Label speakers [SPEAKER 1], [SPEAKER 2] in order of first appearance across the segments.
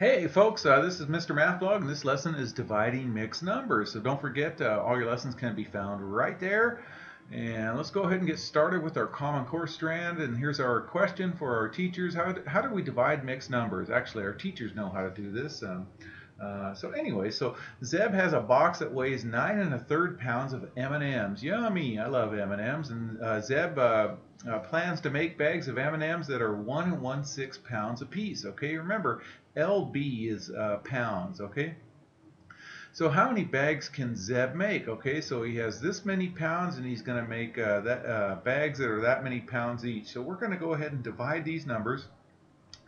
[SPEAKER 1] Hey folks, uh, this is Mr. Mathblog and this lesson is dividing mixed numbers. So don't forget uh, all your lessons can be found right there. And let's go ahead and get started with our Common Core strand. And here's our question for our teachers. How do, how do we divide mixed numbers? Actually, our teachers know how to do this. Um, uh, so anyway, so Zeb has a box that weighs nine and a third pounds of M&Ms. Yummy! I love M&Ms. And uh, Zeb uh, uh, plans to make bags of M&Ms that are one and one six pounds apiece. Okay, remember LB is uh, pounds. Okay. So how many bags can Zeb make? Okay, so he has this many pounds and he's going to make that bags that are that many pounds each. So we're going to go ahead and divide these numbers.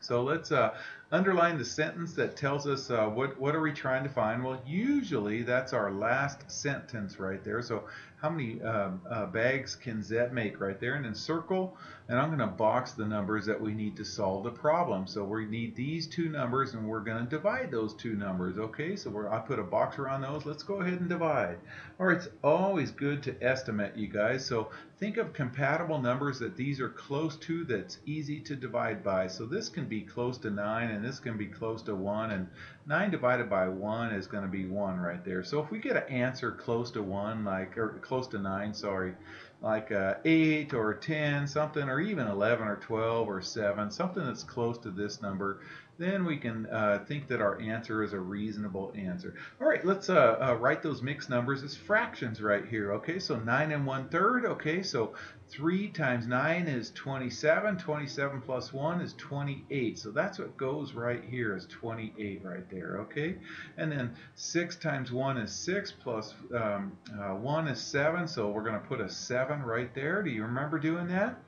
[SPEAKER 1] So let's uh, underline the sentence that tells us uh, what, what are we trying to find. Well, usually that's our last sentence right there. So how many um, uh, bags can Zeb make right there? And then circle, and I'm going to box the numbers that we need to solve the problem. So we need these two numbers, and we're going to divide those two numbers. Okay, so I put a box around those. Let's go ahead and divide. All right, it's always good to estimate, you guys. So think of compatible numbers that these are close to that's easy to divide by. So this can be close to 9, and this can be close to 1, and 9 divided by 1 is going to be 1 right there. So if we get an answer close to 1, like or close to 9, sorry, like uh, 8 or 10, something, or even 11 or 12 or 7, something that's close to this number, then we can uh, think that our answer is a reasonable answer. All right, let's uh, uh, write those mixed numbers as fractions right here. Okay, so 9 and 1 third. Okay, so 3 times 9 is 27. 27 plus 1 is 28. So that's what goes right here is 28 right there. Okay, and then 6 times 1 is 6 plus, um, uh, 1 is 7. So we're going to put a 7 right there. Do you remember doing that?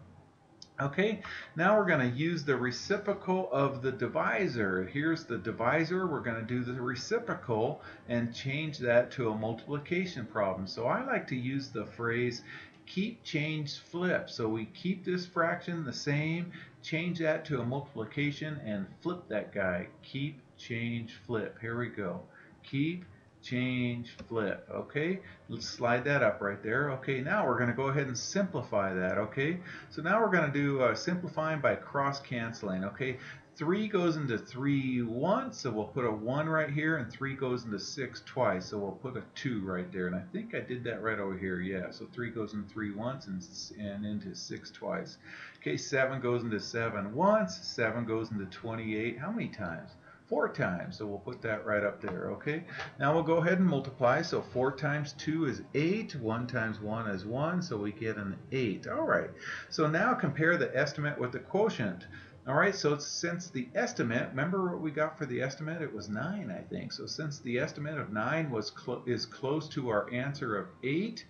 [SPEAKER 1] Okay, now we're going to use the reciprocal of the divisor. Here's the divisor. We're going to do the reciprocal and change that to a multiplication problem. So I like to use the phrase keep, change, flip. So we keep this fraction the same, change that to a multiplication, and flip that guy. Keep, change, flip. Here we go. Keep, change, flip. Okay, let's slide that up right there. Okay, now we're going to go ahead and simplify that. Okay, so now we're going to do uh, simplifying by cross canceling. Okay, 3 goes into 3 once, so we'll put a 1 right here, and 3 goes into 6 twice, so we'll put a 2 right there. And I think I did that right over here, yeah. So 3 goes into 3 once and, and into 6 twice. Okay, 7 goes into 7 once, 7 goes into 28. How many times? Four times. So we'll put that right up there, okay? Now we'll go ahead and multiply. So 4 times 2 is 8. 1 times 1 is 1, so we get an 8. All right. So now compare the estimate with the quotient. All right, so since the estimate, remember what we got for the estimate? It was 9, I think. So since the estimate of 9 was cl is close to our answer of 8,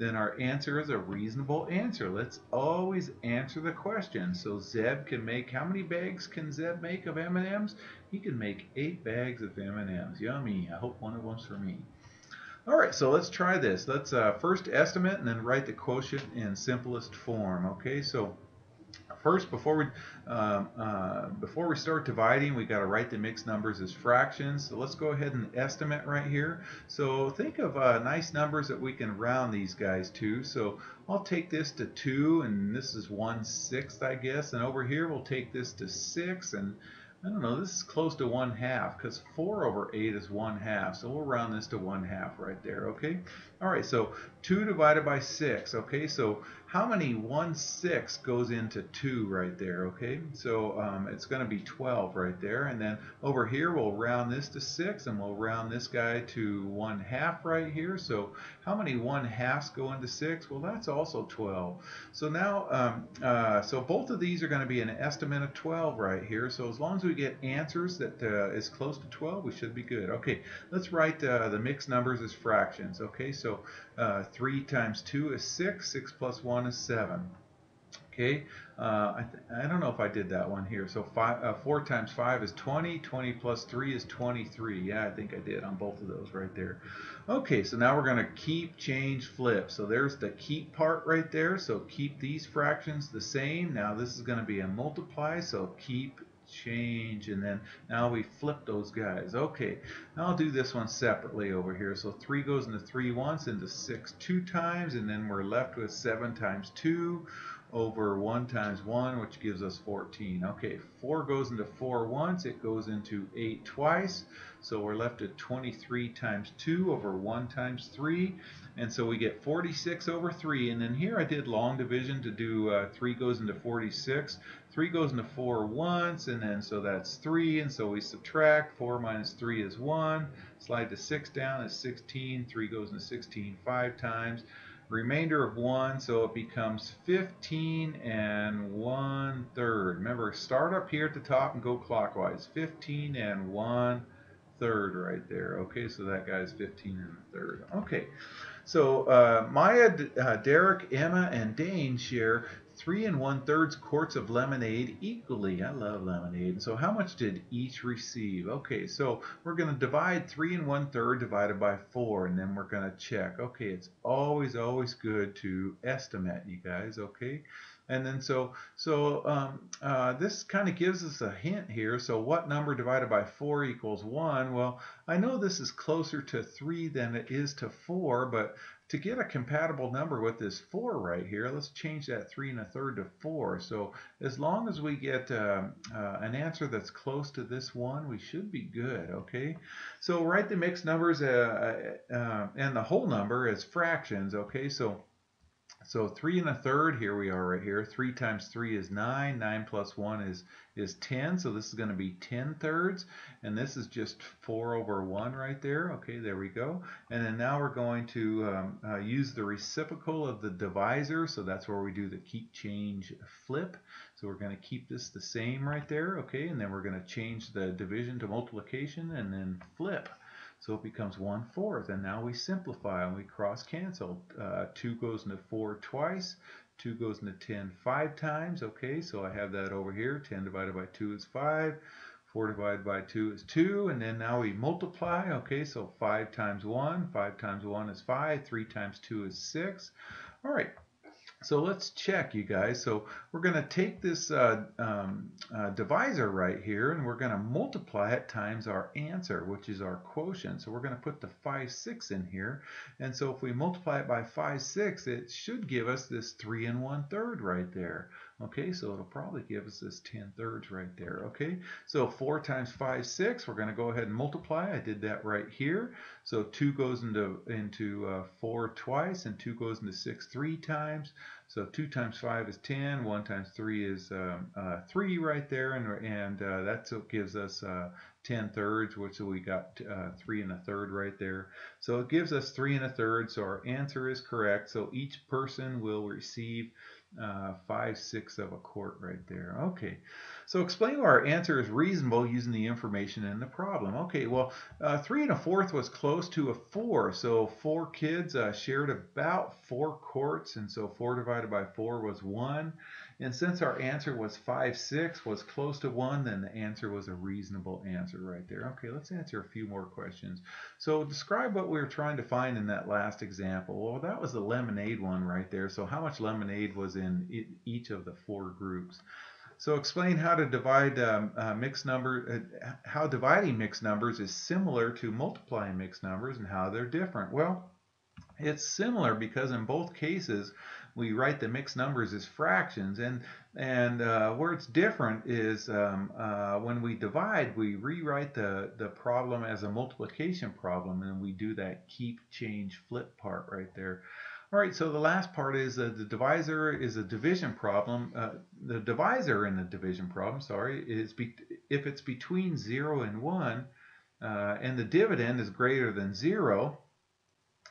[SPEAKER 1] then our answer is a reasonable answer. Let's always answer the question. So Zeb can make, how many bags can Zeb make of M&Ms? He can make eight bags of M&Ms. Yummy. I hope one of them's for me. All right, so let's try this. Let's uh, first estimate and then write the quotient in simplest form. Okay, so first, before we um, uh, before we start dividing, we got to write the mixed numbers as fractions. So let's go ahead and estimate right here. So think of uh, nice numbers that we can round these guys to. So I'll take this to 2, and this is 1 sixth, I guess. And over here, we'll take this to 6, and I don't know, this is close to 1 half because 4 over 8 is 1 half. So we'll round this to 1 half right there, okay? All right, so 2 divided by 6, okay? So how many 1 6 goes into 2 right there, okay? So um, it's going to be 12 right there. And then over here, we'll round this to 6, and we'll round this guy to 1 half right here. So how many 1 halves go into 6? Well, that's also 12. So now, um, uh, so both of these are going to be an estimate of 12 right here. So as long as we get answers that uh, is close to 12, we should be good. Okay, let's write uh, the mixed numbers as fractions. Okay, so uh, 3 times 2 is 6. 6 plus 1 is 7. Okay, uh, I, I, don't know if I did that one here. So five, uh, 4 times 5 is 20. 20 plus 3 is 23. Yeah, I think I did on both of those right there. Okay, so now we're going to keep, change, flip. So there's the keep part right there. So keep these fractions the same. Now this is going to be a multiply. So keep, change, and then now we flip those guys. Okay, now I'll do this one separately over here. So 3 goes into 3 once, into 6 two times, and then we're left with 7 times 2. Over 1 times 1, which gives us 14. Okay, 4 goes into 4 once, it goes into 8 twice, so we're left at 23 times 2 over 1 times 3, and so we get 46 over 3, and then here I did long division to do uh, 3 goes into 46, 3 goes into 4 once, and then so that's 3, and so we subtract, 4 minus 3 is 1, slide the 6 down is 16, 3 goes into 16 5 times, remainder of 1, so it becomes 15 and 1 third. Remember, start up here at the top and go clockwise. 15 and 1 third right there. Okay, so that guy's 15 and a third. Okay, so uh, Maya, uh, Derek, Emma, and Dane share three and one thirds quarts of lemonade equally. I love lemonade. So how much did each receive? Okay, so we're going to divide three and one third divided by four, and then we're going to check. Okay, it's always, always good to estimate, you guys, okay? And then so so um, uh, this kind of gives us a hint here. So what number divided by 4 equals 1? Well, I know this is closer to 3 than it is to 4, but to get a compatible number with this 4 right here, let's change that 3 and a third to 4. So as long as we get uh, uh, an answer that's close to this one, we should be good, okay? So write the mixed numbers uh, uh, uh and the whole number as fractions, okay? So so 3 and a third, here we are right here. 3 times 3 is 9. 9 plus 1 is, is 10. So this is going to be 10 thirds. And this is just 4 over 1 right there. Okay, there we go. And then now we're going to um, uh, use the reciprocal of the divisor. So that's where we do the keep, change, flip. So we're going to keep this the same right there. Okay, and then we're going to change the division to multiplication and then flip. So it becomes 1 fourth. And now we simplify and we cross cancel. Uh, 2 goes into 4 twice. 2 goes into 10 5 times. Okay, so I have that over here. 10 divided by 2 is 5. 4 divided by 2 is 2. And then now we multiply. Okay, so 5 times 1. 5 times 1 is 5. 3 times 2 is 6. All right, so let's check, you guys. So we're going to take this uh, um, uh, divisor right here, and we're going to multiply it times our answer, which is our quotient. So we're going to put the 5 6 in here. And so if we multiply it by 5 6, it should give us this 3 and 1 third right there. Okay, so it'll probably give us this 10 thirds right there. Okay, so 4 times 5, 6. We're going to go ahead and multiply. I did that right here. So 2 goes into, into uh, 4 twice, and 2 goes into 6 three times. So 2 times 5 is 10. 1 times 3 is um, uh, 3 right there, and, and uh, that's what gives us uh, 10 thirds, which we got uh, 3 and a third right there. So it gives us 3 and a third, so our answer is correct. So each person will receive uh, 5 6 of a quart right there. Okay, so explain why our answer is reasonable using the information in the problem. Okay, well, uh, 3 and a fourth was close to a 4, so four kids uh, shared about 4 quarts, and so 4 divided by 4 was 1. And since our answer was 5 6 was close to 1, then the answer was a reasonable answer right there. Okay, let's answer a few more questions. So describe what we were trying to find in that last example. Well, that was the lemonade one right there. So how much lemonade was in each of the four groups. So explain how to divide um, uh, mixed number, uh, how dividing mixed numbers is similar to multiplying mixed numbers and how they're different. Well, it's similar because in both cases we write the mixed numbers as fractions and and uh, where it's different is um, uh, when we divide we rewrite the the problem as a multiplication problem and we do that keep change flip part right there all right, so the last part is uh, the divisor is a division problem. Uh, the divisor in the division problem, sorry, is if it's between 0 and 1 uh, and the dividend is greater than 0,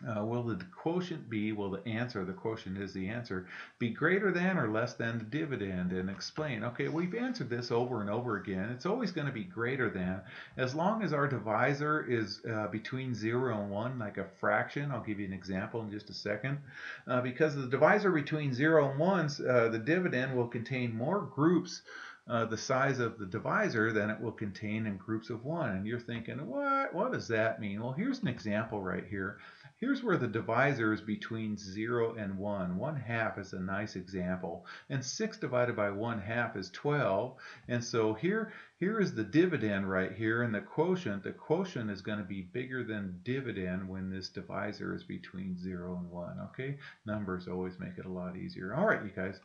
[SPEAKER 1] uh, will the quotient be, will the answer, the quotient is the answer, be greater than or less than the dividend? And explain. Okay, we've answered this over and over again. It's always going to be greater than. As long as our divisor is uh, between 0 and 1, like a fraction, I'll give you an example in just a second. Uh, because the divisor between 0 and 1, uh, the dividend will contain more groups uh, the size of the divisor than it will contain in groups of one. And you're thinking, what? What does that mean? Well, here's an example right here. Here's where the divisor is between 0 and 1. 1 half is a nice example. And 6 divided by 1 half is 12. And so here, here is the dividend right here and the quotient. The quotient is going to be bigger than dividend when this divisor is between 0 and 1. Okay? Numbers always make it a lot easier. All right, you guys.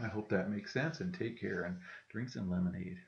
[SPEAKER 1] I hope that makes sense and take care and drink some lemonade.